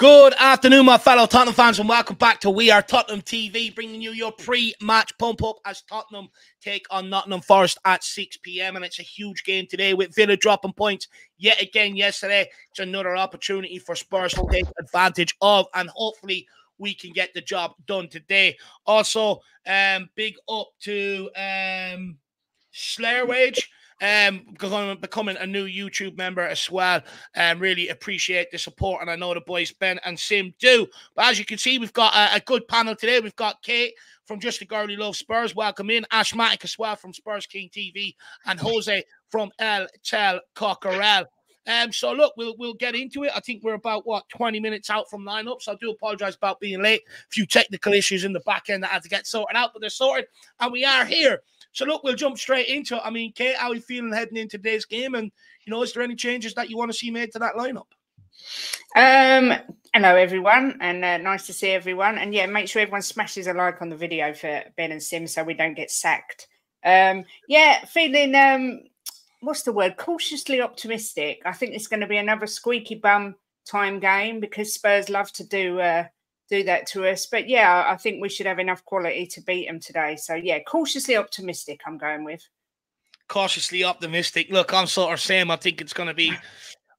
Good afternoon, my fellow Tottenham fans, and welcome back to We Are Tottenham TV, bringing you your pre-match pump-up as Tottenham take on Nottingham Forest at 6 p.m. And it's a huge game today with Villa dropping points yet again yesterday. It's another opportunity for Spurs to take advantage of, and hopefully we can get the job done today. Also, um, big up to um, Slayer Wage um, becoming a new YouTube member as well. And um, really appreciate the support. And I know the boys Ben and Sim do. But as you can see, we've got a, a good panel today. We've got Kate from Just a Girly Love Spurs. Welcome in. Ash Matic as well from Spurs King TV. And Jose from El Tel Cockerel. Um, so look, we'll we'll get into it. I think we're about what 20 minutes out from lineups. I do apologize about being late. A few technical issues in the back end that had to get sorted out, but they're sorted, and we are here. So look, we'll jump straight into it. I mean, Kate, how are you feeling heading into today's game? And you know, is there any changes that you want to see made to that lineup? Um, hello everyone, and uh, nice to see everyone. And yeah, make sure everyone smashes a like on the video for Ben and Sim so we don't get sacked. Um, yeah, feeling um, what's the word? Cautiously optimistic. I think it's going to be another squeaky bum time game because Spurs love to do uh, do that to us. But yeah, I think we should have enough quality to beat them today. So yeah, cautiously optimistic. I'm going with. Cautiously optimistic. Look, I'm sort of saying I think it's going to be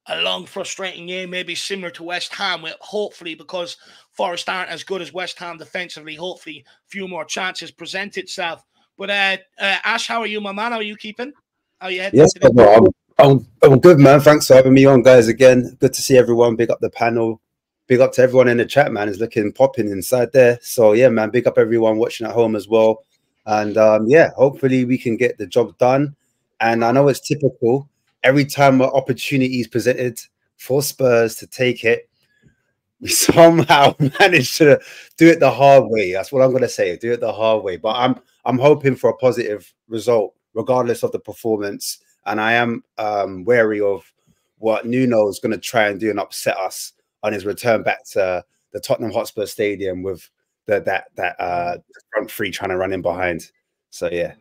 a long, frustrating game, maybe similar to West Ham. With hopefully, because Forest aren't as good as West Ham defensively, hopefully, a few more chances present itself. But uh, uh, Ash, how are you, my man? How are you keeping? How are you heading? Yes, I'm, I'm, I'm good, man. Thanks for having me on, guys. Again, good to see everyone. Big up the panel big up to everyone in the chat, man. Is looking popping inside there. So yeah, man, big up everyone watching at home as well. And um, yeah, hopefully we can get the job done. And I know it's typical. Every time an opportunity is presented for Spurs to take it, we somehow manage to do it the hard way. That's what I'm gonna say. Do it the hard way. But I'm I'm hoping for a positive result, regardless of the performance. And I am um, wary of what Nuno is going to try and do and upset us on his return back to the Tottenham Hotspur Stadium with the, that that uh, front three trying to run in behind. So yeah.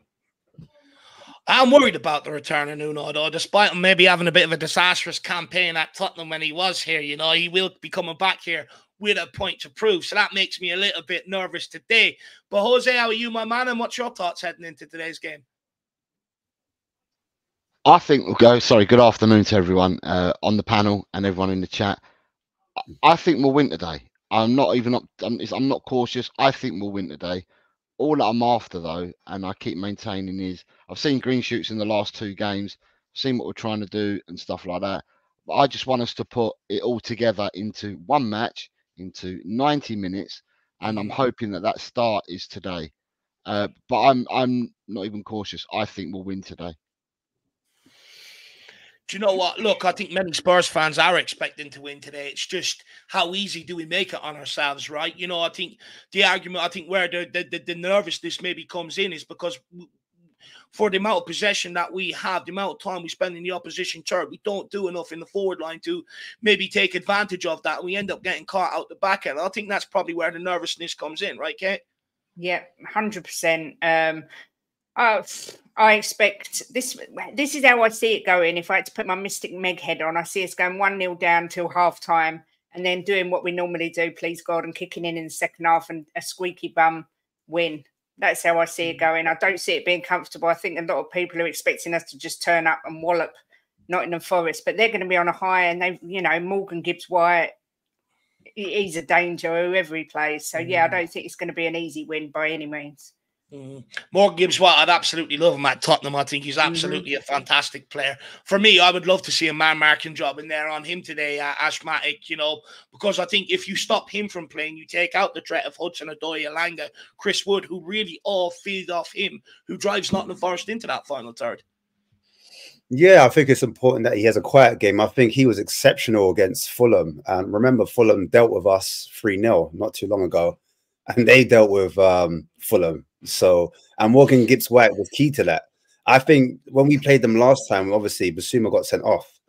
I'm worried about the return of Nuno, though, despite him maybe having a bit of a disastrous campaign at Tottenham when he was here. You know, he will be coming back here with a point to prove. So that makes me a little bit nervous today. But Jose, how are you, my man? And what's your thoughts heading into today's game? I think we'll go. Sorry, good afternoon to everyone uh, on the panel and everyone in the chat. I think we'll win today. I'm not even up. I'm, I'm not cautious. I think we'll win today. All that I'm after, though, and I keep maintaining, is I've seen green shoots in the last two games, seen what we're trying to do and stuff like that. But I just want us to put it all together into one match, into 90 minutes, and I'm hoping that that start is today. Uh, but I'm I'm not even cautious. I think we'll win today do you know what? Look, I think many Spurs fans are expecting to win today. It's just how easy do we make it on ourselves, right? You know, I think the argument, I think where the the, the nervousness maybe comes in is because for the amount of possession that we have, the amount of time we spend in the opposition turf, we don't do enough in the forward line to maybe take advantage of that. We end up getting caught out the back end. I think that's probably where the nervousness comes in, right, Kate? Yeah, hundred percent. Um, uh, I expect this. This is how I see it going. If I had to put my Mystic Meg head on, I see us going one 0 down till half time, and then doing what we normally do, please God, and kicking in in the second half and a squeaky bum win. That's how I see it mm. going. I don't see it being comfortable. I think a lot of people are expecting us to just turn up and wallop Nottingham Forest, but they're going to be on a high, and they, you know, Morgan Gibbs White, he's a danger whoever he plays. So yeah, I mm. don't think it's going to be an easy win by any means. Mm. Morgan Gibbs White, I'd absolutely love him at Tottenham. I think he's mm-hmm. absolutely mm-hmm. a fantastic player. For me, I would love to see a man marking job in there on him today, uh, Ashmatic, you know, because I think if you stop him from playing, you take out the threat of Hudson Odoi, Elanga, Chris Wood, who really all feed off him, who drives Nottingham Forest into that final third. Yeah, I think it's important that he has a quiet game. I think he was exceptional against Fulham. And remember, Fulham dealt with us 3 0 not too long ago, and they dealt with um, Fulham so, and Morgan Gibbs White was key to that. I think when we played them last time, obviously Bissouma got sent off,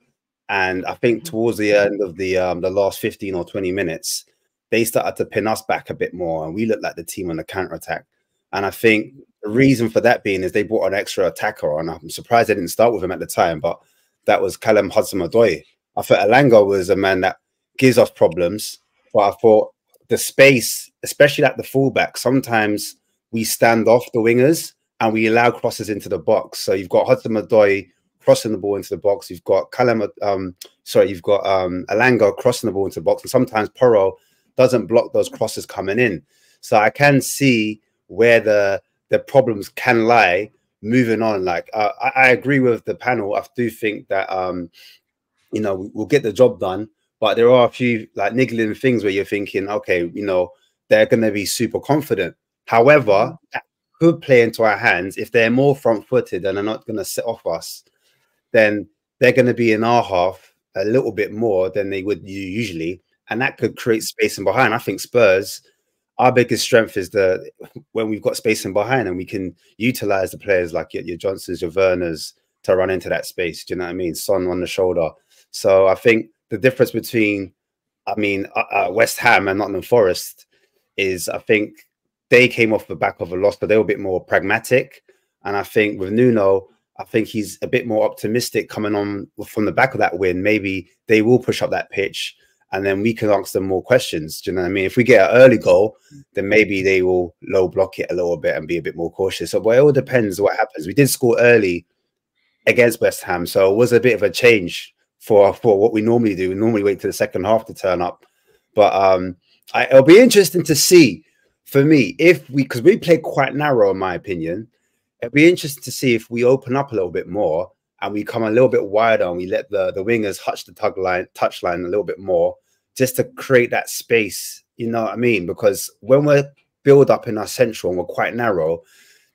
and I think mm-hmm. towards the end of the um, the last fifteen or twenty minutes, they started to pin us back a bit more, and we looked like the team on the counter attack. And I think the reason for that being is they brought an extra attacker on. I'm surprised they didn't start with him at the time, but that was Callum Hudson-Odoi. I thought Elanga was a man that gives us problems, but I thought the space, especially at the fullback, sometimes we stand off the wingers and we allow crosses into the box. So you've got Hudson Odoi crossing the ball into the box. You've got Callum, um, sorry, you've got um, Elanga crossing the ball into the box, and sometimes Porro doesn't block those crosses coming in. So I can see where the the problems can lie. Moving on, like uh, I, I, agree with the panel. I do think that um, you know we'll get the job done, but there are a few like niggling things where you're thinking, okay, you know, they're going to be super confident. However, mm. that could play into our hands if they're more front footed and are not going to sit off us. Then they're going to be in our half a little bit more than they would usually, and that could create space in behind. I think Spurs our biggest strength is the when we've got space in behind and we can utilize the players like your, your Johnsons, your Werners to run into that space. Do you know what I mean? Son on the shoulder. So I think the difference between, I mean, uh, uh, West Ham and Nottingham Forest is I think they came off the back of a loss, but they were a bit more pragmatic. And I think with Nuno, I think he's a bit more optimistic coming on from the back of that win. Maybe they will push up that pitch and then we can ask them more questions. Do you know what I mean? If we get an early goal, then maybe they will low block it a little bit and be a bit more cautious. So, but it all depends what happens. We did score early against West Ham, so it was a bit of a change for for what we normally do. We normally wait to the second half to turn up, but um, I, it'll be interesting to see for me if we because we played quite narrow in my opinion. It'll be interesting to see if we open up a little bit more and we come a little bit wider and we let the the wingers touch the tug line touch line a little bit more just to create that space. You know what I mean? Because when we're build up in our central and we're quite narrow,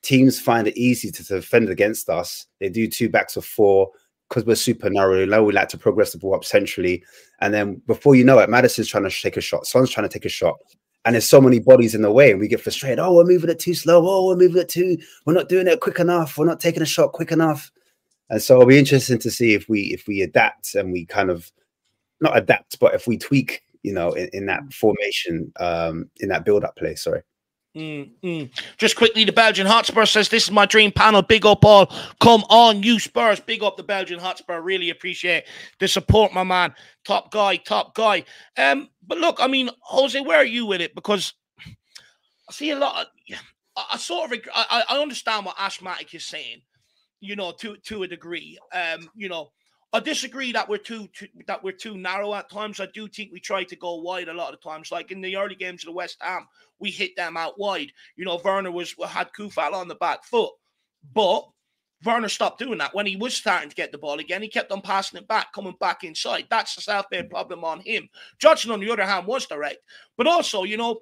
teams find it easy to defend against us. They do two backs of four because we're super narrow. Now we like to progress the ball up centrally, and then before you know it, Maddison's trying to take a shot. Son's trying to take a shot. And there's so many bodies in the way, and we get frustrated. Oh, we're moving it too slow. Oh, we're moving it too. We're not doing it quick enough. We're not taking a shot quick enough. And so it'll be interesting to see if we if we adapt and we kind of not adapt, but if we tweak, you know, in, in that formation, um, in that build up play, sorry. Mm, mm. Just quickly, the Belgian Hotspur says, This is my dream panel. Big up, all. Come on, you Spurs. Big up the Belgian Hotspur. Really appreciate the support, my man. Top guy, top guy. Um, But look, I mean, Jose, where are you with it? Because I see a lot of, I, I sort of, I, I understand what Ashmatic is saying, you know, to, to a degree. Um, You know, I disagree that we're too, too, that we're too narrow at times. I do think we try to go wide a lot of times. Like in the early games of the West Ham, we hit them out wide. You know, Werner was had Coufal on the back foot, but Werner stopped doing that when he was starting to get the ball again. He kept on passing it back, coming back inside. That's the Southgate mm-hmm. problem on him. Johnson, on the other hand, was direct, but also, you know,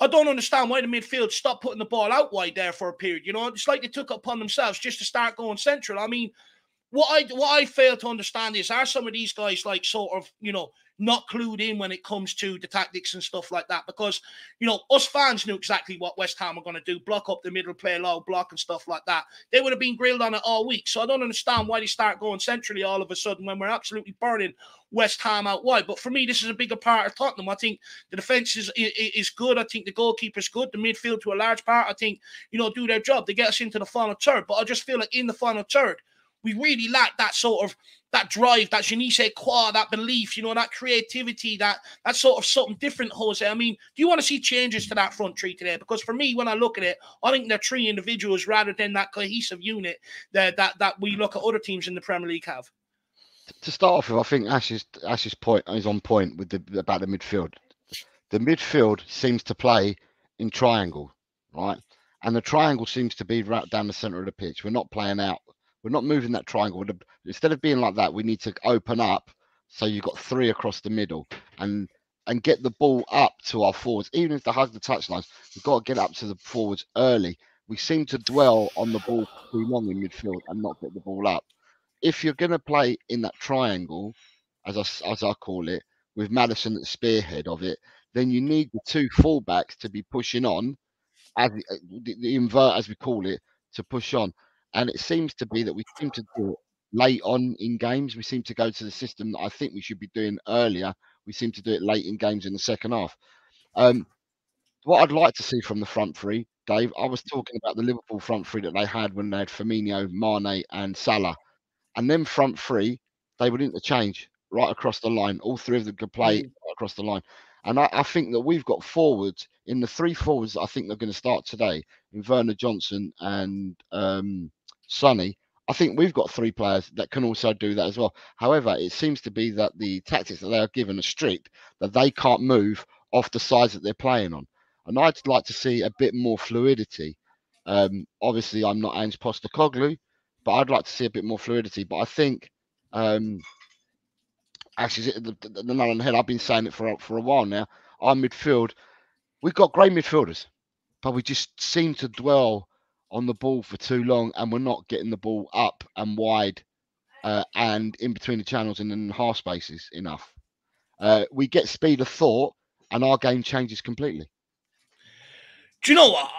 I don't understand why the midfield stopped putting the ball out wide there for a period. You know, it's like they took upon themselves just to start going central. I mean, what I what I fail to understand is are some of these guys like sort of you know not clued in when it comes to the tactics and stuff like that? Because you know us fans knew exactly what West Ham were going to do block up the middle play low block and stuff like that. They would have been grilled on it all week. So I don't understand why they start going centrally all of a sudden when we're absolutely burning West Ham out wide. But for me this is a bigger part of Tottenham. I think the defense is is good. I think the goalkeeper's good. The midfield to a large part I think you know do their job. They get us into the final third. But I just feel like in the final third we really lack that sort of that drive, that je quoi, that belief, you know, that creativity, that that sort of something different, Jose. I mean, do you want to see changes to that front three today? Because for me, when I look at it, I think they're three individuals rather than that cohesive unit that that that we look at other teams in the Premier League have. To start off with, I think Ash's Ash's point is on point with the about the midfield. The midfield seems to play in triangle, right? And the triangle seems to be right down the center of the pitch. We're not playing out we're not moving that triangle. Instead of being like that, we need to open up so you've got three across the middle and and get the ball up to our forwards. Even if they hug the touchlines, we've got to get up to the forwards early. We seem to dwell on the ball too long in midfield and not get the ball up. If you're going to play in that triangle, as I, as I call it, with Maddison at the spearhead of it, then you need the two fullbacks to be pushing on, as eh, the, the invert, as we call it, to push on. And it seems to be that we seem to do it late on in games. We seem to go to the system that I think we should be doing earlier. We seem to do it late in games in the second half. Um, what I'd like to see from the front three, Dave, I was talking about the Liverpool front three that they had when they had Firmino, Mane, and Salah. And then front three, they would interchange right across the line. All three of them could play mm. across the line. And I, I think that we've got forwards in the three forwards I think they're going to start today in Werner Johnson and um, Sonny. I think we've got three players that can also do that as well. However, it seems to be that the tactics that they are given are strict, that they can't move off the sides that they're playing on. And I'd like to see a bit more fluidity. Um, obviously, I'm not Ange Postecoglou, but I'd like to see a bit more fluidity. But I think, um, actually, the, the, the on the head, I've been saying it for, for a while now. Our midfield, we've got great midfielders, but we just seem to dwell on the ball for too long and we're not getting the ball up and wide uh, and in between the channels and in half spaces enough. Uh, we get speed of thought and our game changes completely. Do you know what?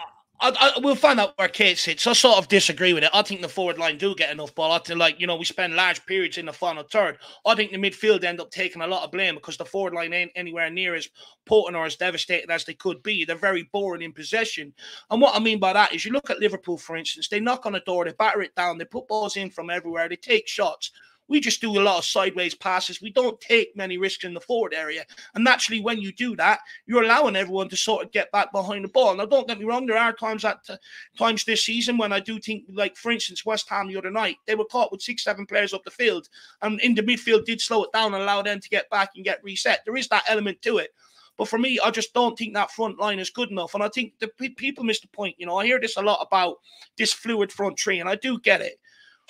I, I, we'll find out where Kate sits. I sort of disagree with it. I think the forward line do get enough ball. I think, like, you know, we spend large periods in the final third. I think the midfield end up taking a lot of blame because the forward line ain't anywhere near as potent or as devastating as they could be. They're very boring in possession. And what I mean by that is you look at Liverpool, for instance, they knock on a door, they batter it down, they put balls in from everywhere, they take shots. We just do a lot of sideways passes. We don't take many risks in the forward area. And naturally, when you do that, you're allowing everyone to sort of get back behind the ball. Now, don't get me wrong, there are times at uh, times this season when I do think, like for instance, West Ham the other night, they were caught with six, seven players up the field, and in the midfield did slow it down and allow them to get back and get reset. There is that element to it. But for me, I just don't think that front line is good enough. And I think the people miss the point. You know, I hear this a lot about this fluid front three, and I do get it.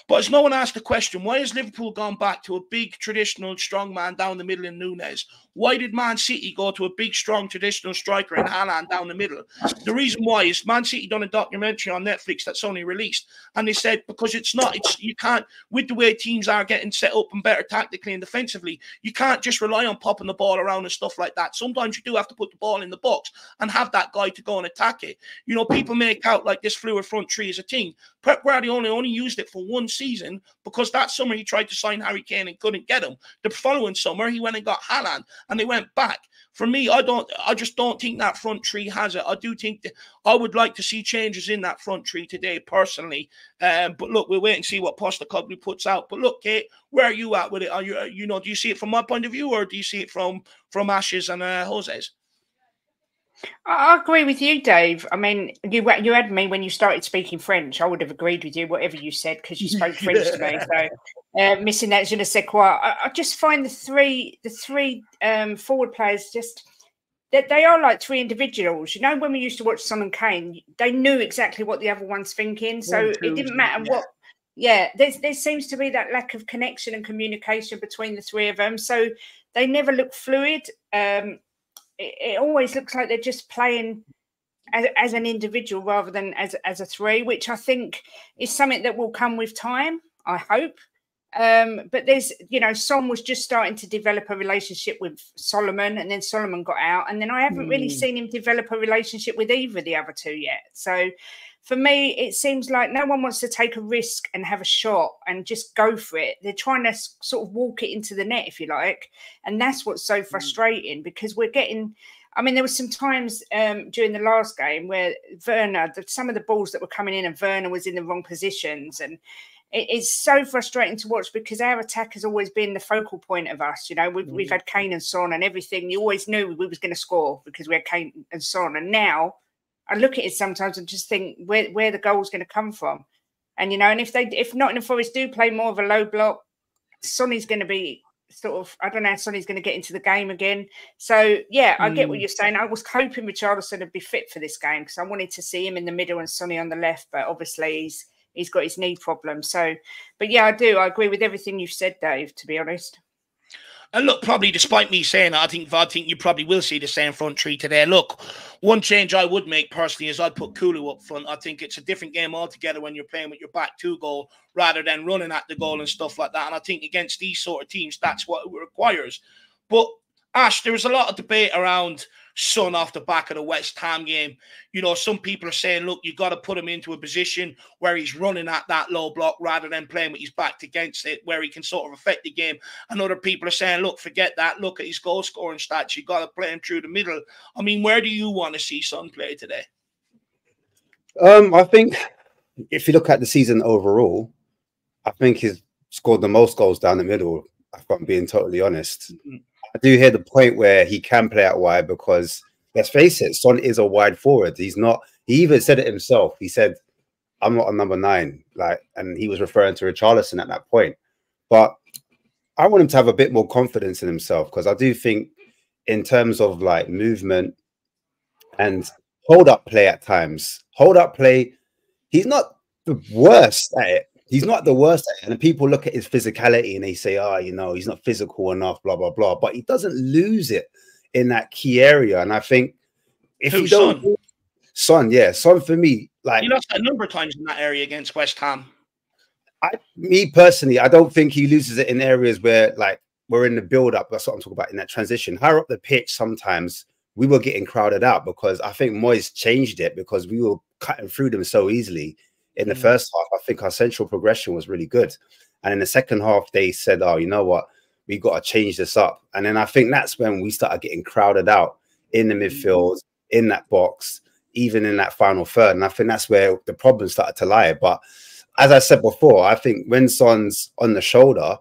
But as no one asked the question, why has Liverpool gone back to a big traditional strong man down the middle in Nunez? Why did Man City go to a big, strong traditional striker in Haaland down the middle? The reason why is Man City done a documentary on Netflix that's only released, and they said because it's not, it's you can't with the way teams are getting set up and better tactically and defensively, you can't just rely on popping the ball around and stuff like that. Sometimes you do have to put the ball in the box and have that guy to go and attack it. You know, people make out like this fluid front three is a team. Pep Guardiola only used it for one season because that summer he tried to sign Harry Kane and couldn't get him. The following summer he went and got Haaland and they went back. For me, I don't I just don't think that front tree has it. I do think that I would like to see changes in that front tree today, personally. Um, but look, we'll wait and see what Postecoglou puts out. But look, Kate, where are you at with it? Are you you know, do you see it from my point of view or do you see it from from Ashes and uh, Jose's? I agree with you, Dave. I mean, you you had me when you started speaking French. I would have agreed with you, whatever you said, because you spoke French to me. So uh, missing that je ne sais quoi. I, I, just find the three the three um, forward players just that they, they are like three individuals. You know, when we used to watch Son and Kane, they knew exactly what the other one's thinking, so it didn't matter yeah. what. Yeah, there's, there seems to be that lack of connection and communication between the three of them. So they never look fluid. Um, it, it always looks like they're just playing as, as an individual rather than as as a three, which I think is something that will come with time. I hope. Um, but there's, you know, Son was just starting to develop a relationship with Solomon, and then Solomon got out, and then I haven't mm. really seen him develop a relationship with either the other two yet. So for me, it seems like no one wants to take a risk and have a shot and just go for it. They're trying to sort of walk it into the net, if you like. And that's what's so mm. frustrating because we're getting. I mean, there was some times um, during the last game where Werner, the, some of the balls that were coming in, and Werner was in the wrong positions, and it is so frustrating to watch because our attack has always been the focal point of us. You know, we've, mm. we've had Kane and Son and everything. You always knew we was going to score because we had Kane and Son, and now I look at it sometimes and just think where where the goal's going to come from. And you know, and if they if Nottingham Forest do play more of a low block, Sonny's going to be sort of I don't know, Sonny's going to get into the game again. So yeah, I mm. get what hmm. you're saying. I was hoping Richarlison would be fit for this game because I wanted to see him in the middle and Sonny on the left, but obviously he's he's got his knee problem. So, but yeah, I do. I agree with everything you've said, Dave. To be honest. And look, probably despite me saying that, I think I think you probably will see the same front three today. Look, one change I would make personally is I'd put Kulu up front. I think it's a different game altogether when you're playing with your back two goal rather than running at the goal and stuff like that. And I think against these sort of teams, that's what it requires. But Ash, there was a lot of debate around Son off the back of the West Ham game. You know, some people are saying, look, you've got to put him into a position where he's running at that low block rather than playing with his back against it, where he can sort of affect the game. And other people are saying, look, forget that. Look at his goal scoring stats. You got to play him through the middle. I mean, where do you want to see Son play today? Um, I think if you look at the season overall, I think he's scored the most goals down the middle. If I'm being totally honest. Mm-hmm. I do hear the point where he can play out wide because let's face it, Son is a wide forward. He's not. He even said it himself. He said, "I'm not a number nine. Like, and he was referring to Richarlison at that point. But I want him to have a bit more confidence in himself because I do think, in terms of like movement and hold up play at times, hold up play, he's not the worst at it. He's not the worst at it. And people look at his physicality and they say, oh, you know, he's not physical enough, blah, blah, blah. But he doesn't lose it in that key area. And I think if Who, you don't, Son? Son, yeah, Son for me, like He lost a number of times in that area against West Ham. I, me personally, I don't think he loses it in areas where like we're in the build up. That's what I'm talking about in that transition. Higher up the pitch, sometimes we were getting crowded out because I think Moyes changed it because we were cutting through them so easily. In the Mm. first half, I think our central progression was really good. And in the second half, they said, Oh, you know what? We've got to change this up. And then I think that's when we started getting crowded out in the midfield, in that box, even in that final third. And I think that's where the problem started to lie. But as I said before, I think when Son's on the shoulder,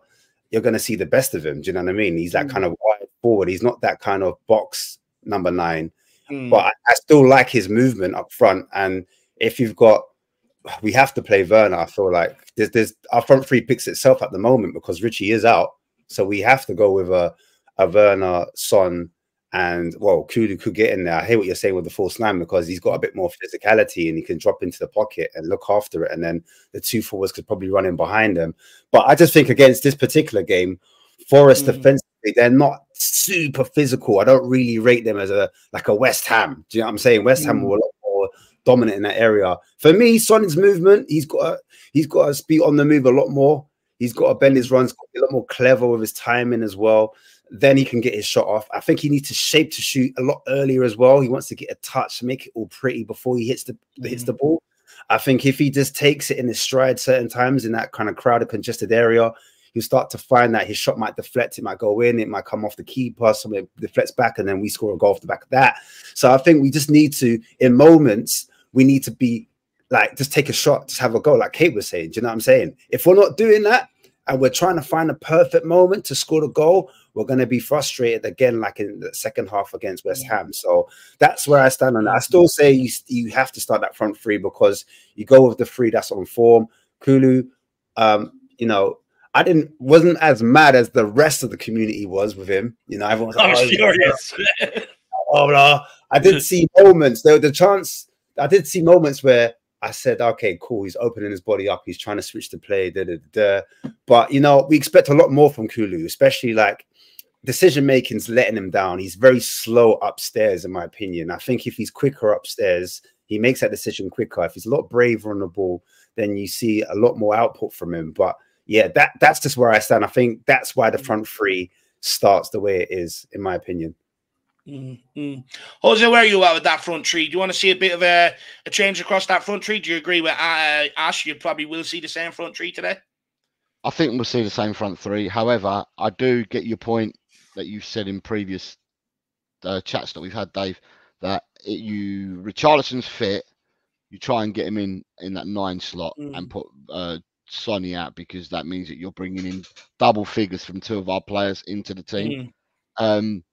you're going to see the best of him. Do you know what I mean? He's that Mm. kind of wide forward. He's not that kind of box number nine, Mm. but I, I still like his movement up front. And if you've got, we have to play Werner. I feel like there's, there's our front three picks itself at the moment because Richie is out, so we have to go with a, a Werner, Son, and well, Kulu could get in there. I hear what you're saying with the false nine because he's got a bit more physicality and he can drop into the pocket and look after it. And then the two forwards could probably run in behind him. But I just think against this particular game, Forest Mm. defensively, they're not super physical. I don't really rate them as a like a West Ham. Do you know what I'm saying? West Ham Mm. were a lot dominant in that area. For me, Son's movement, he's got to, he's got to be on the move a lot more. He's got to bend his runs, be a lot more clever with his timing as well. Then he can get his shot off. I think he needs to shape to shoot a lot earlier as well. He wants to get a touch, make it all pretty before he hits the hits the mm. ball. I think if he just takes it in his stride certain times in that kind of crowded, congested area, you start to find that his shot might deflect, it might go in, it might come off the keeper, something it deflects back, and then we score a goal off the back of that. So I think we just need to, in moments, we need to be like just take a shot, just have a go, like Kate was saying. Do you know what I'm saying? If we're not doing that and we're trying to find a perfect moment to score the goal, we're going to be frustrated again, like in the second half against West Ham. So that's where I stand on that. I still say you, you have to start that front three because you go with the three that's on form. Kulu, um, you know, I didn't wasn't as mad as the rest of the community was with him. You know, everyone's I like, was "Oh, furious. oh, no. I didn't see moments. There the chance. I did see moments where I said, "Okay, cool. He's opening his body up. He's trying to switch the play." Da, da, da. But you know, we expect a lot more from Kulu, especially like decision making's letting him down. He's very slow upstairs, in my opinion. I think if he's quicker upstairs, he makes that decision quicker. If he's a lot braver on the ball, then you see a lot more output from him. But yeah, that that's just where I stand. I think that's why the front three starts the way it is, in my opinion. Mm, mm. Jose, where are you at with that front tree? Do you want to see a bit of a, a change across that front tree? Do you agree with uh, Ash? You probably will see the same front tree today. I think we'll see the same front three. However, I do get your point that you've said in previous uh, chats that we've had, Dave, that it, you Richarlison's fit, you try and get him in in that nine slot Mm. and put uh, Sonny out because that means that you're bringing in double figures from two of our players into the team. Mm, Um,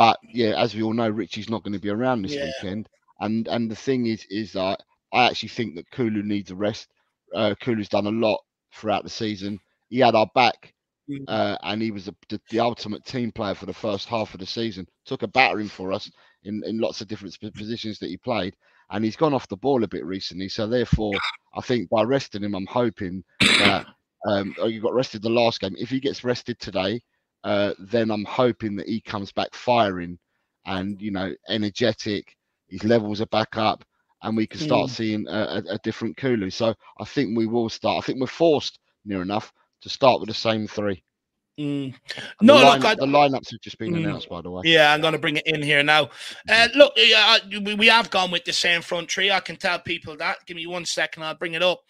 but yeah, as we all know, Richie's not going to be around this Yeah. weekend, and and the thing is, is that I actually think that Kulu needs a rest. Uh, Kulu's done a lot throughout the season. He had our back, Mm. uh, and he was the, the, the ultimate team player for the first half of the season. Took a battering for us in, in lots of different positions that he played, and he's gone off the ball a bit recently. So therefore, I think by resting him, I'm hoping that um, oh, you got rested the last game. If he gets rested today, uh, then I'm hoping that he comes back firing and you know energetic. His levels are back up, and we can start Mm. seeing a, a, a different Kulu. So I think we will start. I think we're forced near enough to start with the same three. mm. No, the, look, I- the lineups have just been Mm. announced, by the way. Yeah, I'm going to bring it in here now. Uh, look, uh, we, we have gone with the same front tree. I can tell people that. Give me one second, I'll bring it up.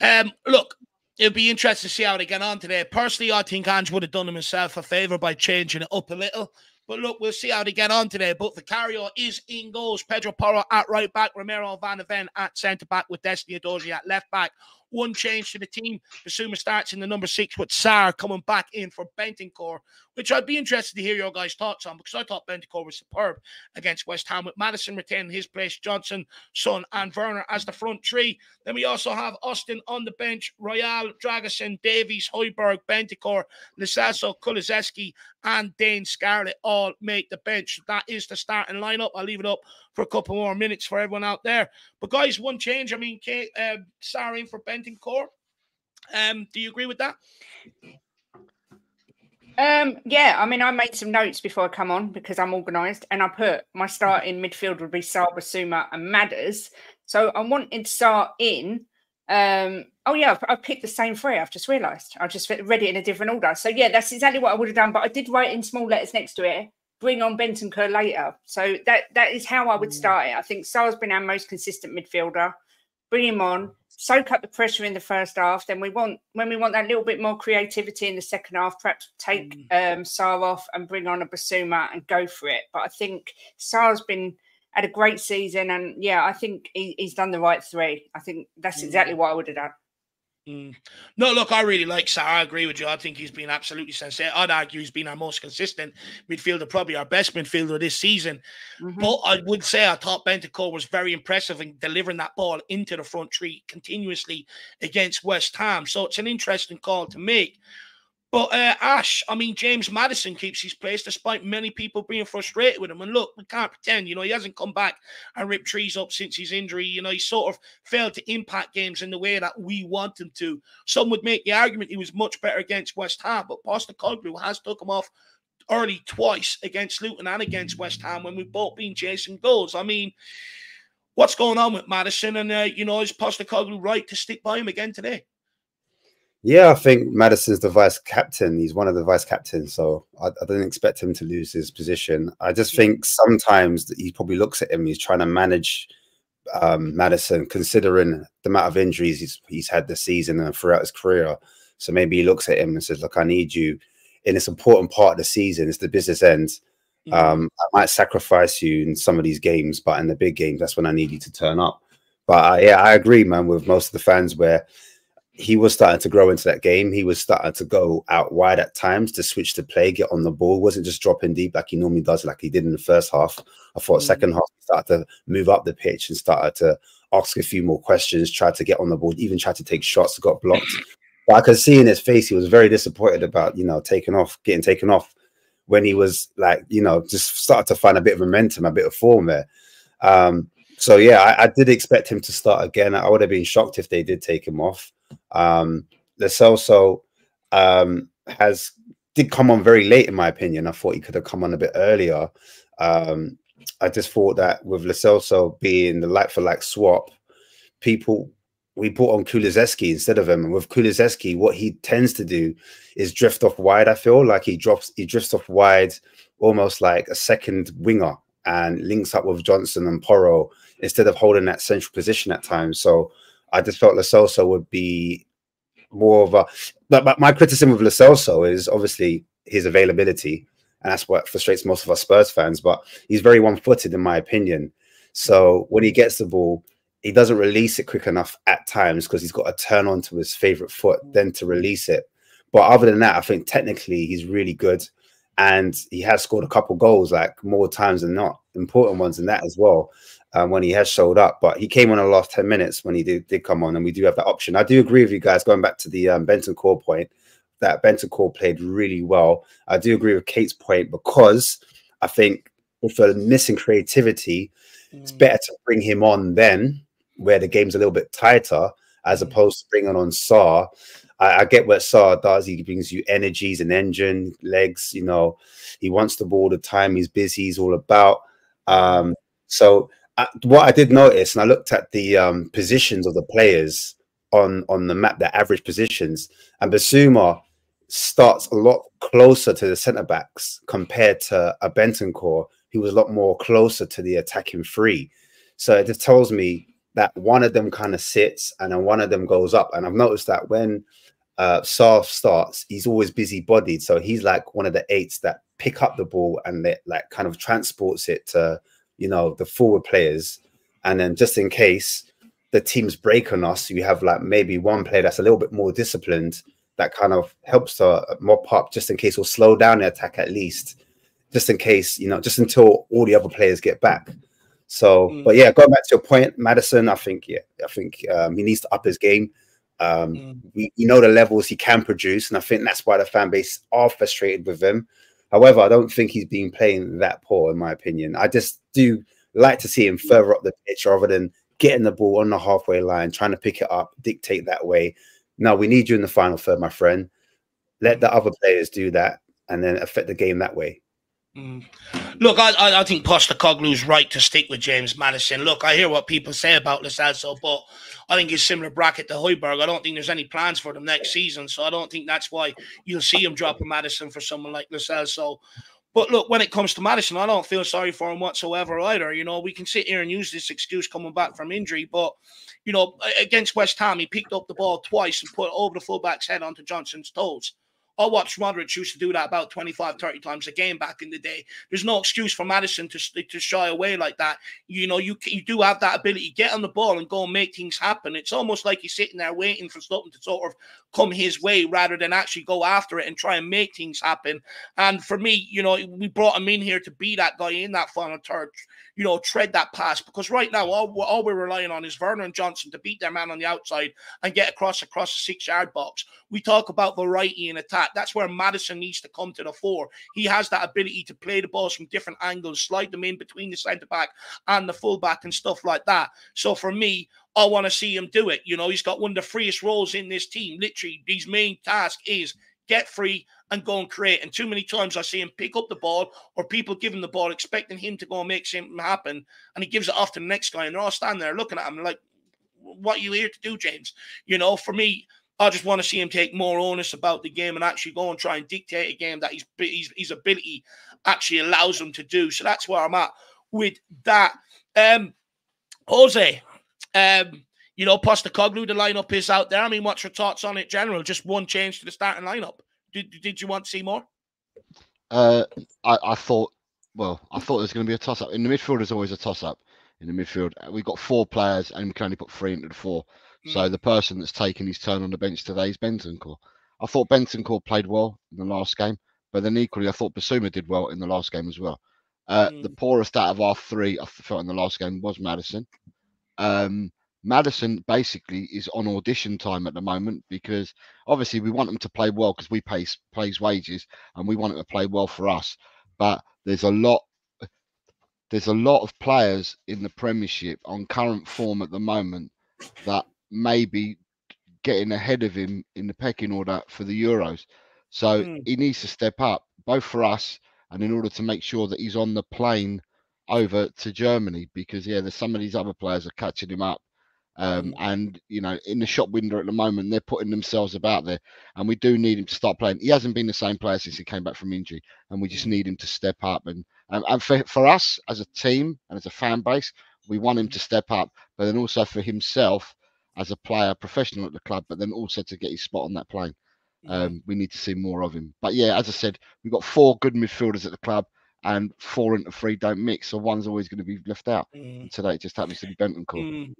Um, look, it'll be interesting to see how they get on today. Personally, I think Ange would have done himself a favour by changing it up a little. But look, we'll see how they get on today. But the Vicario is in goals. Pedro Porro at right back. Romero Van de Ven at centre back with Destiny Udogie at left back. One change to the team. Bissouma starts in the number six with Sarr coming back in for Bentancur which I'd be interested to hear your guys' thoughts on because I thought Bentancur was superb against West Ham with Maddison retaining his place, Johnson, Son, and Werner as the front three. Then we also have Austin on the bench, Royal, Dragusin, Davies, Højbjerg, Bentancur, Lo Celso, Kulusevski, and Dane Scarlett all make the bench. That is the starting lineup. I'll leave it up for a couple more minutes for everyone out there. But guys, one change. I mean, Kate, uh, in for Bentancur. Um, do you agree with that? Um, yeah, I mean, I made some notes before I come on because I'm organised, and I put my start in midfield would be Sarr, Bissouma, and Madders. So wanting to start in. Um, oh yeah, I've, picked the same three. I've just realised. I just read it in a different order. So yeah, that's exactly what I would have done. But I did write in small letters next to it. Bring on Bentancur later. So that that is how I would mm. start it. I think Sarr's been our most consistent midfielder. Bring him on soak up the pressure in the first half. Then we want when we want that little bit more creativity in the second half, perhaps take mm. um, Sarr off and bring on a Bissouma and go for it. But I think Sarr's been had a great season, and yeah, I think he, he's done the right three. I think that's exactly mm. what I would have done. Mm. No, look, I really like Sarr. I agree with you. I think he's been absolutely sensational. I'd argue he's been our most consistent midfielder, probably our best midfielder this season. Mm-hmm. But I would say I thought Bentancur was very impressive in delivering that ball into the front tree continuously against West Ham. So it's an interesting call to make. But uh, Ash, I mean, James Maddison keeps his place despite many people being frustrated with him. And look, we can't pretend, you know, he hasn't come back and ripped trees up since his injury. You know, he sort of failed to impact games in the way that we want him to. Some would make the argument he was much better against West Ham, but Postecoglou has took him off early twice against Luton and against West Ham when we've both been chasing goals. I mean, what's going on with Maddison? And, uh, you know, is Postecoglou right to stick by him again today? Yeah, I think Maddison's the vice captain. He's one of the vice captains, so I, I don't expect him to lose his position. I just think sometimes he probably looks at him. He's trying to manage um, Maddison, considering the amount of injuries he's, he's had this season and throughout his career. So maybe he looks at him and says, "Look, I need you in this important part of the season. It's the business end. Um, I might sacrifice you in some of these games, but in the big games, that's when I need you to turn up." But uh, yeah, I agree, man, with most of the fans where he was starting to grow into that game. He was starting to go out wide at times to switch to play, get on the ball. wasn't just dropping deep like he normally does, like he did in the first half. I thought mm. second half he started to move up the pitch and started to ask a few more questions, tried to get on the ball, even tried to take shots, got blocked. but I could see in his face he was very disappointed about you know taking off, getting taken off when he was like you know just started to find a bit of momentum, a bit of form there. Um, so yeah, I, I did expect him to start again. I would have been shocked if they did take him off. Um, Lo Celso um, has did come on very late, in my opinion. I thought he could have come on a bit earlier. Um, I just thought that with Lo Celso being the like for like swap, people we brought on Kulusevski instead of him. And with Kulusevski, what he tends to do is drift off wide. I feel like he drops, he drifts off wide, almost like a second winger, and links up with Johnson and Porro instead of holding that central position at times. So I just felt Lo Celso would be more of a. But, my criticism of Lo Celso is obviously his availability, and that's what frustrates most of us Spurs fans. But he's very one-footed, in my opinion. So when he gets the ball, he doesn't release it quick enough at times because he's got to turn onto his favorite foot then to release it. But other than that, I think technically he's really good, and he has scored a couple goals, like more times than not, important ones in that as well um, when he has showed up. But he came on the last 10 minutes when he did, did come on, and we do have that option. I do agree with you guys, going back to the um, Core point, that Bentancur played really well. I do agree with Kate's point because I think with the missing creativity, mm. it's better to bring him on then where the game's a little bit tighter as mm. opposed to bringing on Sarr. I, I, get what Sarr does. He brings you energies and engine, legs. You know, he wants the ball all the time. He's busy. He's all about. Um, so uh, what I did notice, and I looked at the um, positions of the players on on the map, the average positions, and Bissouma starts a lot closer to the centre backs compared to a Bentancur, who was a lot more closer to the attacking three. So it just tells me that one of them kind of sits and then one of them goes up. And I've noticed that when uh, starts, he's always busy bodied. So he's like one of the eights that pick up the ball and they like kind of transports it to you know, the forward players. And then just in case the teams break on us, you have like maybe one player that's a little bit more disciplined that kind of helps to mop up just in case or slow down the attack at least, just in case, you know, just until all the other players get back. So, mm. but yeah, going back to your point, Maddison, I think, yeah, I think um, he needs to up his game. Um, mm. we, we know the levels he can produce, and I think that's why the fan base are frustrated with him. However, I don't think he's been playing that poor, in my opinion. I just do like to see him further up the pitch rather than getting the ball on the halfway line, trying to pick it up, dictate that way. Now we need you in the final third, my friend. Let the other players do that and then affect the game that way. Mm. Look, I, I think Postecoglou's right to stick with James Maddison. Look, I hear what people say about Lo Celso, but I think he's similar bracket to Højbjerg. I don't think there's any plans for them next season, so I don't think that's why you'll see him dropping Maddison for someone like Lo Celso. But look, when it comes to Maddison, I don't feel sorry for him whatsoever either. You know, we can sit here and use this excuse coming back from injury, but you know, against West Ham, he picked up the ball twice and put over the fullback's head onto Johnson's toes. I watched Modric used to do that about 25, 30 times a game back in the day. There's no excuse for Maddison to, to shy away like that. You know, you you do have that ability. Get on the ball and go and make things happen. It's almost like he's sitting there waiting for something to sort of come his way rather than actually go after it and try and make things happen. And for me, you know, we brought him in here to be that guy in that final third, you know, tread that pass because right now all, all we're relying on is Werner and Johnson to beat their man on the outside and get across across the six yard box. We talk about variety in attack. That's where Maddison needs to come to the fore. He has that ability to play the balls from different angles, slide them in between the centre back and the full back and stuff like that. So for me, I want to see him do it. You know, he's got one of the freest roles in this team. Literally, his main task is get free and go and create. And too many times I see him pick up the ball or people give him the ball, expecting him to go and make something happen. And he gives it off to the next guy. And they're all standing there looking at him like, what are you here to do, James? You know, for me, I just want to see him take more onus about the game and actually go and try and dictate a game that his, his, his ability actually allows him to do. So that's where I'm at with that. Um, Jose, um, you know, Postecoglou, the lineup is out there. I mean, what's your thoughts on it, general? Just one change to the starting lineup. Did, did you want to see more? Uh, I, I thought, well, I thought there's going to be a toss up. In the midfield, there's always a toss up. In the midfield, we've got four players and we can only put three into the four. So the person that's taken his turn on the bench today is Bentancur. I thought Bentancur played well in the last game, but then equally I thought Bissouma did well in the last game as well. Uh, mm. The poorest out of our three, I felt in the last game was Maddison. Um, Maddison basically is on audition time at the moment because obviously we want him to play well because we pay pays wages and we want him to play well for us. But there's a lot there's a lot of players in the Premiership on current form at the moment that maybe getting ahead of him in the pecking order for the Euros. So mm. he needs to step up, both for us and in order to make sure that he's on the plane over to Germany because yeah, there's some of these other players are catching him up. Um, hmm. and you know, in the shop window at the moment, they're putting themselves about there, and we do need him to start playing. He hasn't been the same player since he came back from injury, and we just hmm. need him to step up. And and, and for, for us as a team and as a fan base, we want him to step up, but then also for himself as a player, professional at the club, but then also to get his spot on that plane. Um, we need to see more of him. But yeah, as I said, we've got four good midfielders at the club, and four into three don't mix, so one's always going to be left out. Mm. today it just happens to be Bentancur. Mm.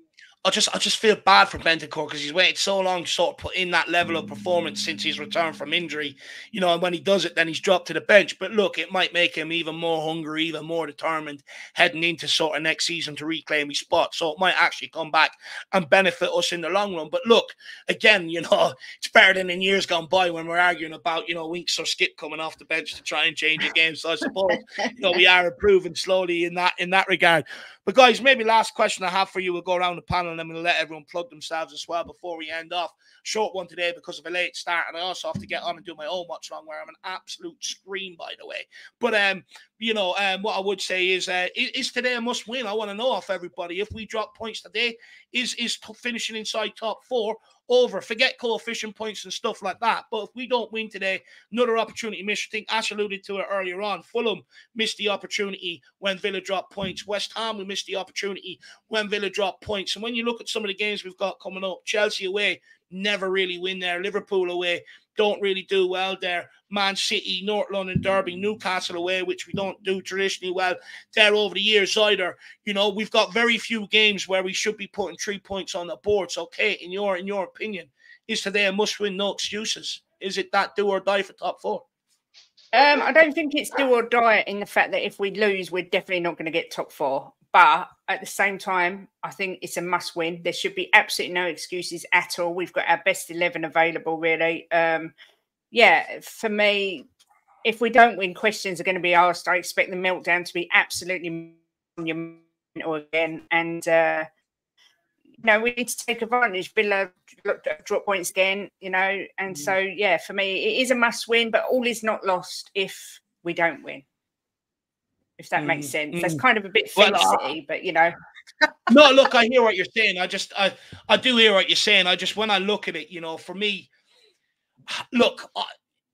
I just I just feel bad for Bentancur because he's waited so long to sort of put in that level of performance since his return from injury. You know, and when he does it, then he's dropped to the bench. But look, it might make him even more hungry, even more determined heading into sort of next season to reclaim his spot. So it might actually come back and benefit us in the long run. But look, again, you know, it's better than in years gone by when we're arguing about, you know, Winks or Skip coming off the bench to try and change a game. So I suppose, you know, we are improving slowly in that in that regard. But guys, maybe last question I have for you. We'll go around the panel and then we'll let everyone plug themselves as well before we end off. Short one today because of a late start, and I also have to get on and do my own watch long where I'm an absolute scream, by the way. But um, you know, um, what I would say is, uh, is today a must win? I want to know off everybody if we drop points today, is is finishing inside top four over. Forget coefficient points and stuff like that. But if we don't win today, another opportunity missed. I think Ash alluded to it earlier on. Fulham missed the opportunity when Villa dropped points. West Ham, we missed the opportunity when Villa dropped points. And when you look at some of the games we've got coming up, Chelsea away, never really win there. Liverpool away, don't really do well there. Man City, North London Derby, Newcastle away, which we don't do traditionally well there over the years either. You know, we've got very few games where we should be putting three points on the board. So, Kate, in your in your opinion, is today a must win, no excuses? Is it that do or die for top four? Um, I don't think it's do or die in the fact that if we lose, we're definitely not going to get top four. But at the same time, I think it's a must win. There should be absolutely no excuses at all. We've got our best 11 available, really. Um, yeah, for me, if we don't win, questions are going to be asked. I expect the meltdown to be absolutely monumental again. And, uh, you know, we need to take advantage. Villa drop points again, you know. And so, mm. yeah, for me, it is a must win, but all is not lost if we don't win if that mm, makes sense. Mm. That's kind of a bit fancy, well, but you know. no, look, I hear what you're saying. I just, I, I do hear what you're saying. I just, when I look at it, you know, for me, look,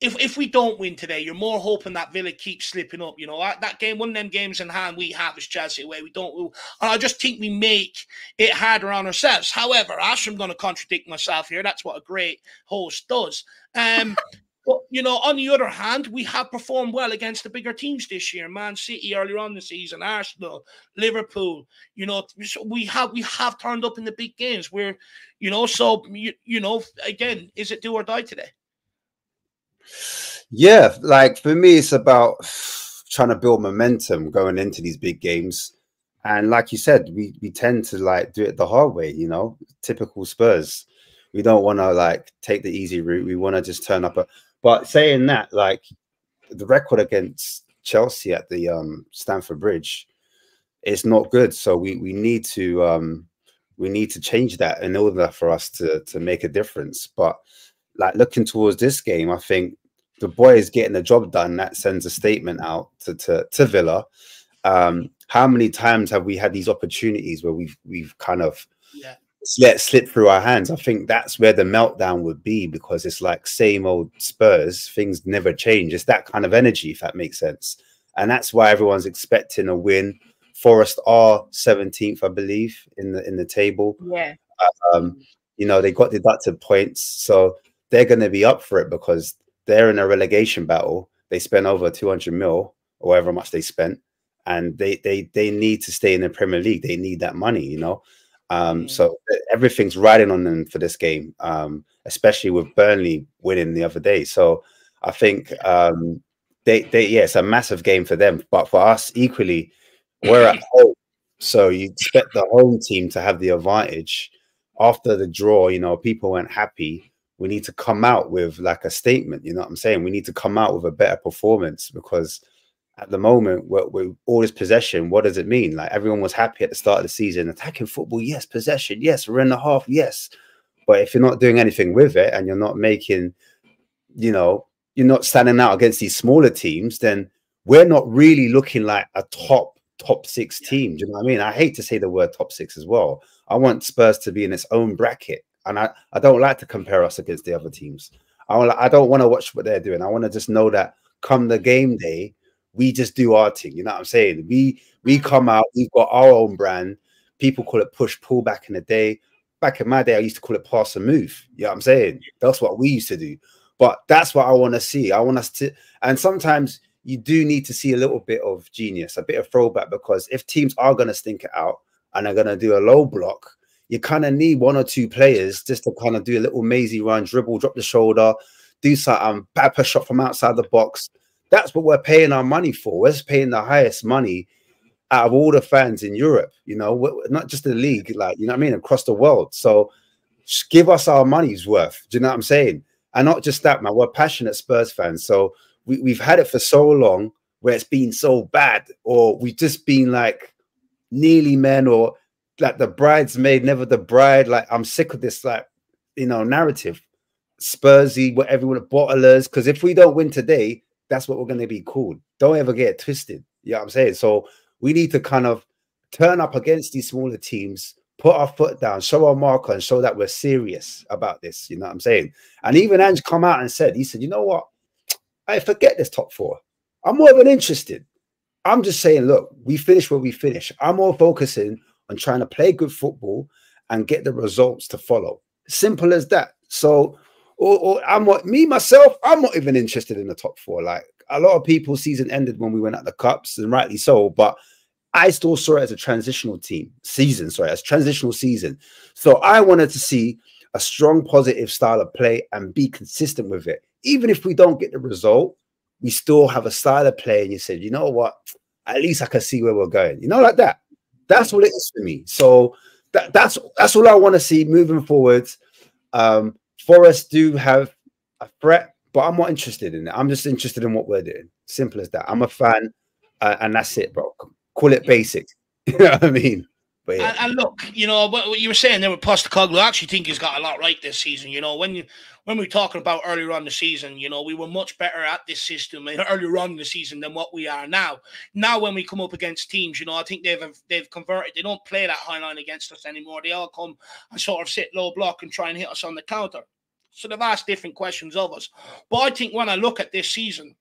if if we don't win today, you're more hoping that Villa keeps slipping up. You know, that game, one of them games in hand we have is Chelsea away. We don't, and I just think we make it harder on ourselves. However, I'm going to contradict myself here. That's what a great host does. Um, but you know, on the other hand, we have performed well against the bigger teams this year. Man City earlier on the season, Arsenal, Liverpool. You know, we have we have turned up in the big games. Where, you know, so you, you know, again, is it do or die today? Yeah, like for me, it's about trying to build momentum going into these big games. And like you said, we we tend to like do it the hard way. You know, typical Spurs. We don't want to like take the easy route. We want to just turn up a but saying that, like the record against Chelsea at the um, Stamford Bridge is not good. So we we need to um, we need to change that in order for us to to make a difference. But like looking towards this game, I think the boy is getting the job done. That sends a statement out to to, to Villa. Um, how many times have we had these opportunities where we've we've kind of yeah let slip through our hands. I think that's where the meltdown would be because it's like same old Spurs. Things never change. It's that kind of energy, if that makes sense. And that's why everyone's expecting a win. Forest are 17th, I believe, in the in the table. Yeah. Um, you know, they got deducted points, so they're going to be up for it because they're in a relegation battle. They spent over 200 mil, or however much they spent, and they they they need to stay in the Premier League. They need that money, you know. Um, so everything's riding on them for this game, um, especially with Burnley winning the other day. So I think um, they, they, yeah, it's a massive game for them. But for us, equally, we're at home, so you expect the home team to have the advantage. After the draw, you know, people weren't happy. We need to come out with like a statement. You know what I'm saying? We need to come out with a better performance because at the moment with all this possession what does it mean? Like everyone was happy at the start of the season attacking football yes possession yes we're in the half yes. But if you're not doing anything with it and you're not making you know you're not standing out against these smaller teams then we're not really looking like a top top six team. Do you know what i mean? I hate to say the word top six as well. I want spurs to be in its own bracket and i i don't like to compare us against the other teams. I, I don't want to watch what they're doing. I want to just know that come the game day we just do our thing. You know what I'm saying? We we mm. come out, we've got our own brand. People call it push pull back in the day. Back in my day, I used to call it pass and move. You know what I'm saying? That's what we used to do. But that's what I want to see. I want us to, and sometimes you do need to see a little bit of genius, a bit of throwback, because if teams are going to stink it out and are going to do a low block, you kind of need one or two players just to kind of do a little mazy run, dribble, drop the shoulder, do something, bad a shot from outside the box, that's what we're paying our money for. We're paying the highest money out of all the fans in Europe, you know, not just the league, like, you know what I mean, across the world. So give us our money's worth. Do you know what I'm saying? And not just that, man, we're passionate Spurs fans. So we, we've had it for so long where it's been so bad, or we've just been like nearly men, or like the bridesmaid, never the bride. Like, I'm sick of this, like, you know, narrative. Spursy, what everyone bottlers. Because if we don't win today, that's what we're going to be called. Don't ever get twisted. You know what I'm saying? So we need to kind of turn up against these smaller teams, put our foot down, show our marker, and show that we're serious about this. You know what I'm saying? And even Ange come out and said, he said, you know what? I forget this top four. I'm more than interested. I'm just saying, look, we finish where we finish. I'm more focusing on trying to play good football and get the results to follow. Simple as that. So or, or I'm what me myself, I'm not even interested in the top four. Like a lot of people, season ended when we went at the cups, and rightly so. But I still saw it as a transitional team season, sorry, as transitional season. So I wanted to see a strong, positive style of play and be consistent with it. even if we don't get the result, we still have a style of play. And you said, you know what? At least I can see where we're going. You know, like that. That's what it is for me. So that, that's that's all I want to see moving forwards. Um, Forest do have a threat, but I'm not interested in it. I'm just interested in what we're doing. Simple as that. I'm a fan, uh, and that's it, bro. Call it basic. you know what I mean? But yeah. and, and, look, you know what, you were saying there with Postecoglou. I actually think he's got a lot right this season. You know, when you when we were talking about earlier on the season, you know, we were much better at this system earlier on in the season than what we are now. Now, when we come up against teams, you know, I think they've they've converted. They don't play that high line against us anymore. They all come and sort of sit low block and try and hit us on the counter. So they've asked different questions of us. But I think when I look at this season,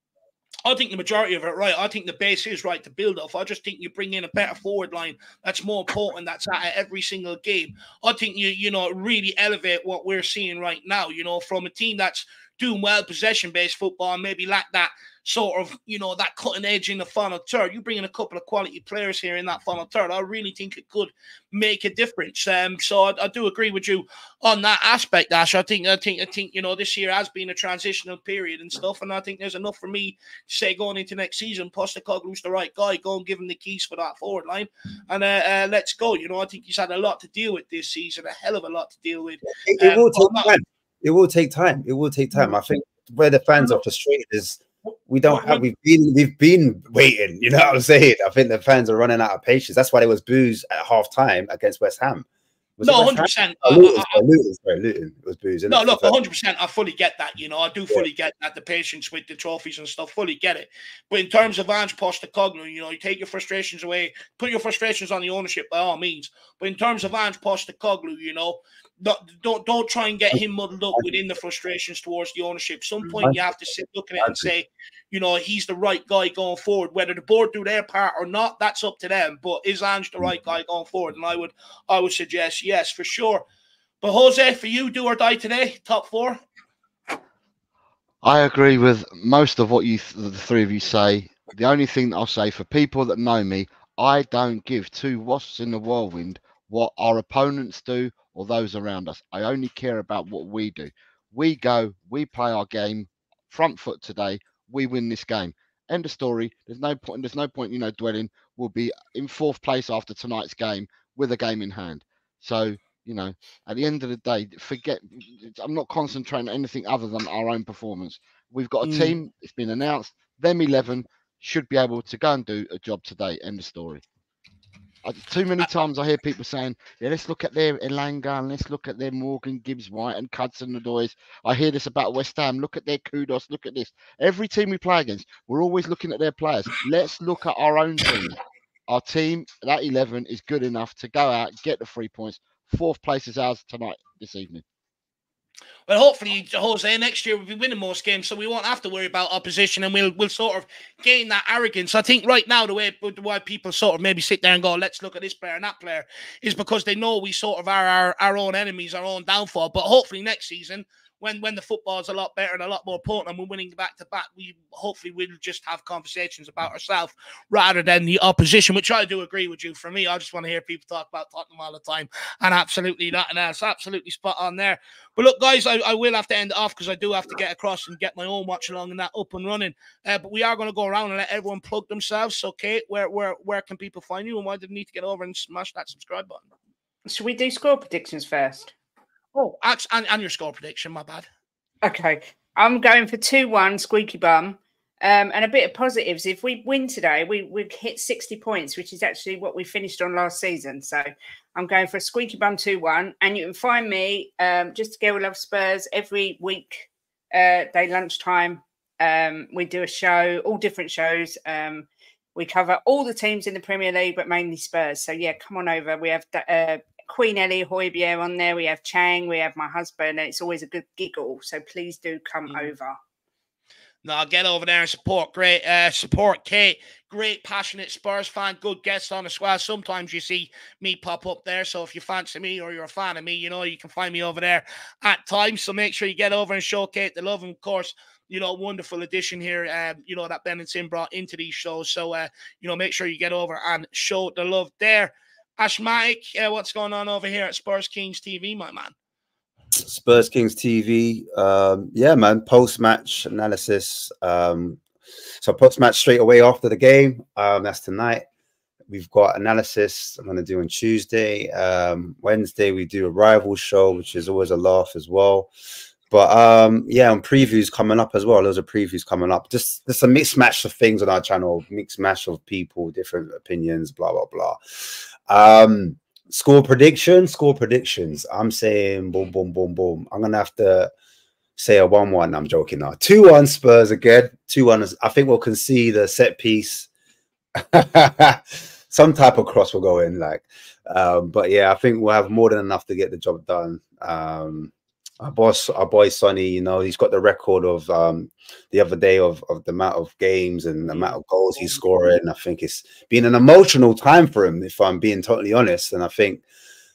I think the majority of it right. I think the base is right to build off. I just think you bring in a better forward line that's more important. That's at every single game. I think you you know really elevate what we're seeing right now. You know from a team that's doing well possession based football and maybe lack that sort of, you know, that cutting edge in the final third. You bring in a couple of quality players here in that final third. I really think it could make a difference. Um, so I, I do agree with you on that aspect, Ash. I think, I think, I think, you know, this year has been a transitional period and stuff, and I think there's enough for me to say going into next season, Postecoglou's the right guy. Go and give him the keys for that forward line, and uh, uh, let's go. You know, I think he's had a lot to deal with this season, a hell of a lot to deal with. It, it um, will take time. It will take time. It will take time. Mm. I think where the fans are frustrated is we don't have we've been we've been waiting, you know what I'm saying? I think the fans are running out of patience. That's why there was booze at half time against West Ham. Was no, hundred percent. Oh, uh, Luton, Luton, Luton was booze. No, look, hundred percent. I fully get that. You know, I do fully yeah. get that the patience with the trophies and stuff. Fully get it. But in terms of Ange Postecoglou, you know, you take your frustrations away, put your frustrations on the ownership by all means. But in terms of Ange Postecoglou, you know, don't, don't don't try and get him muddled up within the frustrations towards the ownership. Some point you have to sit looking at it and say, you know, he's the right guy going forward. Whether the board do their part or not, that's up to them. But is Ange the right guy going forward? And I would I would suggest yes for sure. But Jose, for you, do or die today, top four. I agree with most of what you the three of you say. The only thing I'll say for people that know me, I don't give two wasps in the whirlwind what our opponents do or those around us. I only care about what we do. We go, we play our game, front foot today, we win this game. End of story. There's no point. There's no point, you know, dwelling. We'll be in fourth place after tonight's game with a game in hand. So, you know, at the end of the day, forget. I'm not concentrating on anything other than our own performance. We've got a mm. team. It's been announced. Them 11 should be able to go and do a job today. End of story. I, too many uh, times I hear people saying, "Yeah, let's look at their Elanga and let's look at their Morgan Gibbs White and Hudson Odois." I hear this about West Ham. Look at their Kudus. Look at this. Every team we play against, we're always looking at their players. Let's look at our own team. Our team, that eleven, is good enough to go out, get the three points. Fourth place is ours tonight, this evening. Well, hopefully, Jose, next year we'll be winning most games, so we won't have to worry about opposition, and we'll we'll sort of gain that arrogance. I think right now the way why people sort of maybe sit there and go, "Let's look at this player and that player," is because they know we sort of are our, our own enemies, our own downfall. But hopefully next season when when the football's a lot better and a lot more important and we're winning back to back, we hopefully we'll just have conversations about ourselves rather than the opposition, which I do agree with you. For me, I just want to hear people talk about Tottenham all the time and absolutely nothing else. Absolutely spot on there. But look, guys, I, I will have to end it off because I do have to get across and get my own watch along and that up and running. Uh, but we are going to go around and let everyone plug themselves. So, Kate, where where where can people find you and why do they need to get over and smash that subscribe button? Should we do score predictions first? Oh, and, and your score prediction, my bad. Okay. I'm going for 2 1 squeaky bum. Um, and a bit of positives. If we win today, we we hit 60 points, which is actually what we finished on last season. So I'm going for a squeaky bum 2 1. And you can find me um, just Girl Love Spurs every week, uh, day lunchtime. Um, we do a show, all different shows. Um, we cover all the teams in the Premier League, but mainly Spurs. So yeah, come on over. We have uh, Queen Ellie Højbjerg on there. We have Chang. We have my husband. And it's always a good giggle. So please do come mm. over. No, get over there and support. Great uh, support, Kate. Great, passionate Spurs fan. Good guests on as well. Sometimes you see me pop up there. So if you fancy me or you're a fan of me, you know, you can find me over there at times. So make sure you get over and show Kate the love. And of course, you know, wonderful addition here, um, you know, that Ben and Sim brought into these shows. So, uh, you know, make sure you get over and show the love there. Ashmatic, uh, what's going on over here at Spurs Kings TV, my man? Spurs Kings TV. Um, yeah, man. Post match analysis. Um, so post match straight away after the game. Um, that's tonight. We've got analysis. I'm going to do on Tuesday. Um, Wednesday we do a rival show, which is always a laugh as well. But um, yeah, and previews coming up as well. There's a previews coming up. Just just a mixed match of things on our channel, mixed match of people, different opinions, blah blah blah. Um, score prediction, score predictions. I'm saying boom, boom, boom, boom. I'm gonna have to say a one-one. I'm joking now. Two-one Spurs again. Two-one. I think we'll concede a set piece. Some type of cross will go in, like. Um, but yeah, I think we'll have more than enough to get the job done. Um, our boss, our boy Sonny, you know, he's got the record of um, the other day of, of the amount of games and the amount of goals he's scoring. I think it's been an emotional time for him, if I'm being totally honest. And I think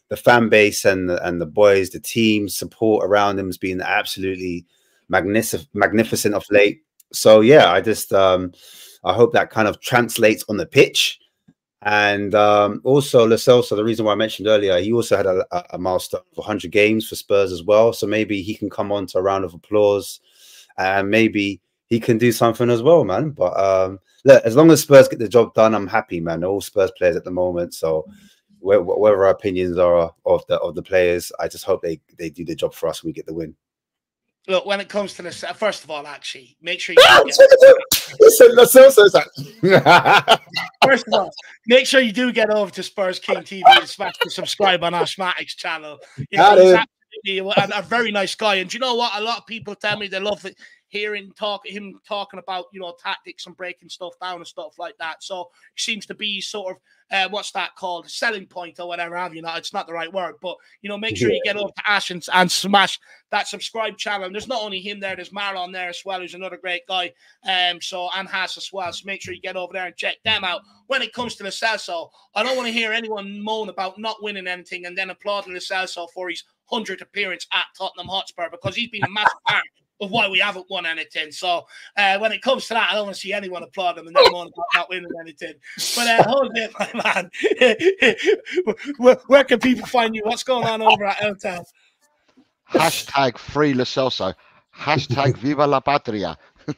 the fan base and the, and the boys, the team support around him has been absolutely magnificent, magnificent of late. So yeah, I just um, I hope that kind of translates on the pitch. And um, also, Lascelles, Celso, the reason why I mentioned earlier, he also had a, a, milestone of 100 games for Spurs as well. So maybe he can come on to a round of applause and maybe he can do something as well, man. But um, look, as long as Spurs get the job done, I'm happy, man. They're all Spurs players at the moment. So whatever our opinions are of the of the players, I just hope they, they do the job for us and we get the win. Look, when it comes to this, first of all, actually, make sure you. Listen, First of all, make sure you do get over to Spurs King TV and smash the subscribe on our Schmatics channel. You know, he's absolutely a, a, very nice guy. And you know what? A lot of people tell me they love it hearing talk him talking about you know tactics and breaking stuff down and stuff like that. So it seems to be sort of uh, what's that called selling point or whatever have you. Not it's not the right word, but you know make sure you get over to Ash and, and smash that subscribe channel. And there's not only him there, there's Marlon there as well, who's another great guy. Um, so and has as well. So make sure you get over there and check them out. When it comes to Lo Celso, I don't want to hear anyone moan about not winning anything and then applauding Lo Celso for his hundredth appearance at Tottenham Hotspur because he's been a massive part of why we haven't won anything. So uh, when it comes to that, I don't want to see anyone applaud them and then moan about not winning anything. But uh, hold it, my man. where, where, can people find you? What's going on over at El Tel? Hashtag free Lo Celso. Hashtag Viva la Patria.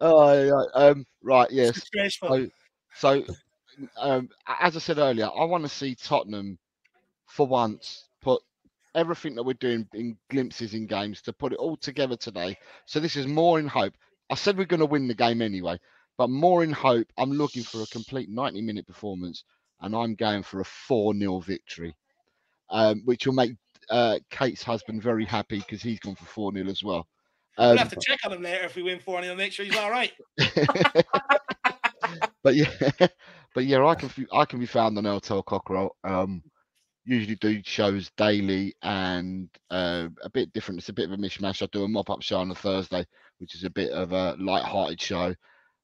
oh, yeah. um, right, yes. So, so um, as I said earlier, I want to see Tottenham for once put everything that we're doing in glimpses in games to put it all together today. So this is more in hope. I said we're going to win the game anyway, but more in hope. I'm looking for a complete 90 minute performance and I'm going for a 4 0 victory, um, which will make uh, Kate's husband very happy because he's gone for 4 0 as well. Um, we'll have to check on him later if we win 4 0, make sure he's all right. but yeah, but yeah, I can I can be found on El Tel Cockerel. Um, usually do shows daily and uh, a bit different. It's a bit of a mishmash. I do a mop up show on a Thursday, which is a bit of a light-hearted show.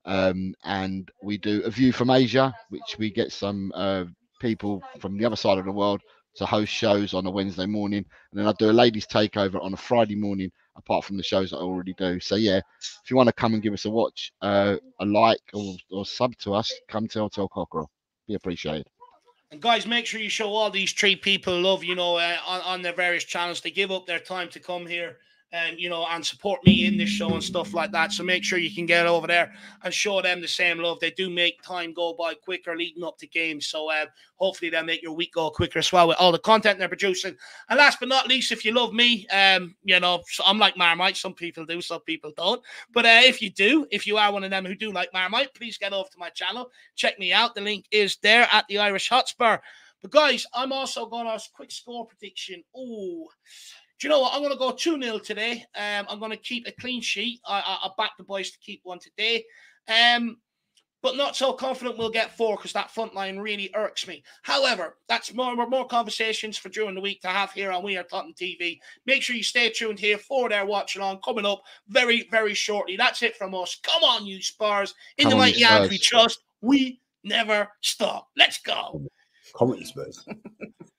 Um, and we do a view from Asia, which we get some uh, people from the other side of the world to host shows on a Wednesday morning. And then I do a ladies' takeover on a Friday morning, apart from the shows I already do. So, yeah, if you want to come and give us a watch, uh, a like, or, or sub to us, come to El Tel Cockerel. Be appreciated. And guys, make sure you show all these three people love, you know, uh, on, on their various channels. They give up their time to come here and you know and support me in this show and stuff like that. So make sure you can get over there and show them the same love. They do make time go by quicker leading up to games. So uh, hopefully they'll make your week go quicker as well with all the content they're producing. And last but not least if you love me um you know i'm like marmite. Some people do some people don't. But uh, if you do if you are one of them who do like marmite please get over to my channel. Check me out. The link is there at the irish hotspur. But guys i'm also going to ask quick score prediction. Oh do you know what? I'm going to go 2 0 today. Um, I'm going to keep a clean sheet. I, I, I back the boys to keep one today. Um, but not so confident we'll get four because that front line really irks me. However, that's more more conversations for during the week to have here on We Are Tottenham TV. Make sure you stay tuned here for their watching on coming up very, very shortly. That's it from us. Come on, you Spurs. In Come the mighty hands we trust. We never stop. Let's go. Come on, Spurs.